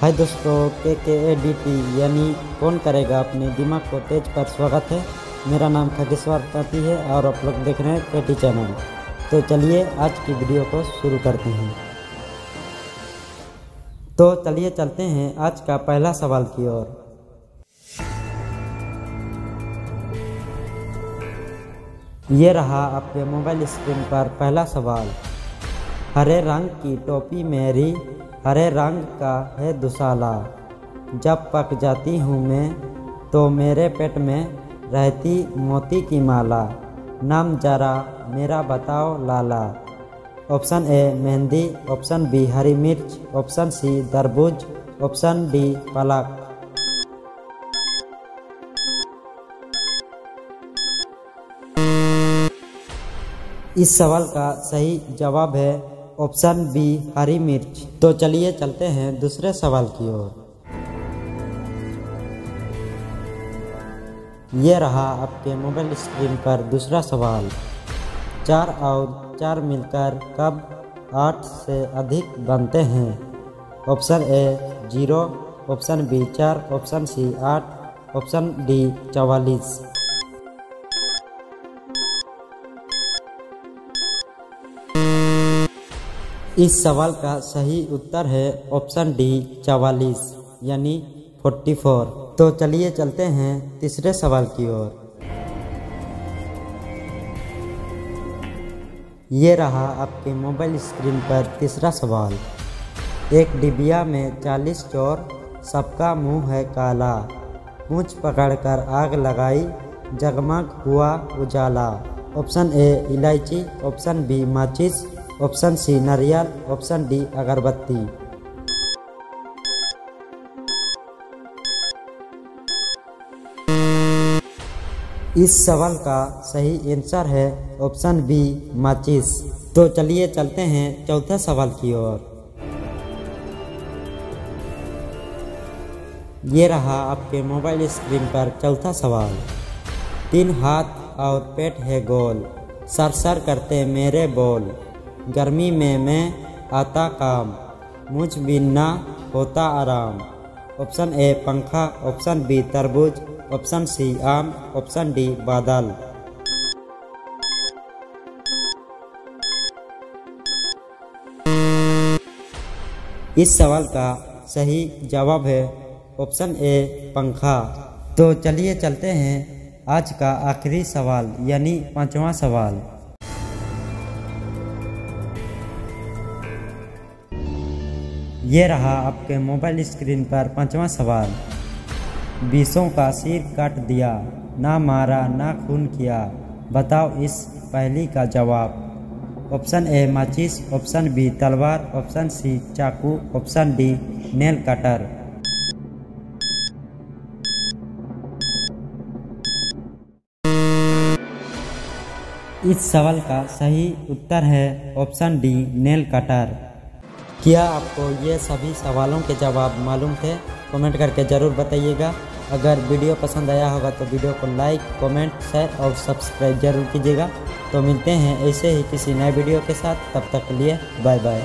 हाय दोस्तों के के ए डी टी यानी कौन करेगा अपने दिमाग को? तेज पर स्वागत है। मेरा नाम खगेश्वर ताती है और आप लोग देख रहे हैं के टी चैनल तो चलिए आज की वीडियो को शुरू करते हैं। तो चलिए चलते हैं आज का पहला सवाल की ओर। ये रहा आपके मोबाइल स्क्रीन पर पहला सवाल। हरे रंग की टोपी मेरी हरे रंग का है दुसाला जब पक जाती हूँ मैं तो मेरे पेट में रहती मोती की माला। नाम जरा मेरा बताओ लाला। ऑप्शन ए मेहंदी, ऑप्शन बी हरी मिर्च, ऑप्शन सी तरबूज, ऑप्शन डी पलक। इस सवाल का सही जवाब है ऑप्शन बी, हरी मिर्च। तो चलिए चलते हैं दूसरे सवाल की ओर। ये रहा आपके मोबाइल स्क्रीन पर दूसरा सवाल। चार और चार मिलकर कब आठ से अधिक बनते हैं? Option A, zero. Option B, चार। ऑप्शन सी, आठ। ऑप्शन डी, चवालीस। इस सवाल का सही उत्तर है ऑप्शन डी चवालीस, यानी फोर्टी फोर। तो चलिए चलते हैं तीसरे सवाल की ओर। ये रहा आपके मोबाइल स्क्रीन पर तीसरा सवाल। एक डिबिया में चालीस चोर, सबका मुँह है काला। पूछ पकड़कर आग लगाई, जगमग हुआ उजाला। ऑप्शन ए इलायची, ऑप्शन बी माचिस ऑप्शन सी नारियल ऑप्शन डी अगरबत्ती इस सवाल का सही आंसर है ऑप्शन बी माचिस तो चलिए चलते हैं चौथे सवाल की ओर। ये रहा आपके मोबाइल स्क्रीन पर चौथा सवाल। तीन हाथ और पेट है गोल। सर सर करते मेरे बोल। गर्मी में मैं आता काम, मुझ बिना होता आराम। ऑप्शन ए, पंखा, ऑप्शन बी, तरबूज, ऑप्शन सी, आम, ऑप्शन डी, बादल। इस सवाल का सही जवाब है ऑप्शन ए, पंखा। तो चलिए चलते हैं आज का आखिरी सवाल, यानी पांचवा सवाल। ये रहा आपके मोबाइल स्क्रीन पर पांचवा सवाल। बीसों का सिर काट दिया, ना मारा, ना खून किया। बताओ इस पहली का जवाब। ऑप्शन ए, माचिस, ऑप्शन बी, तलवार, ऑप्शन सी, चाकू, ऑप्शन डी, नेल कटर। इस सवाल का सही उत्तर है ऑप्शन डी, नेल कटर। क्या आपको ये सभी सवालों के जवाब मालूम थे? कमेंट करके ज़रूर बताइएगा। अगर वीडियो पसंद आया होगा तो वीडियो को लाइक, कमेंट शेयर और सब्सक्राइब ज़रूर कीजिएगा। तो मिलते हैं ऐसे ही किसी नए वीडियो के साथ। तब तक के लिए बाय बाय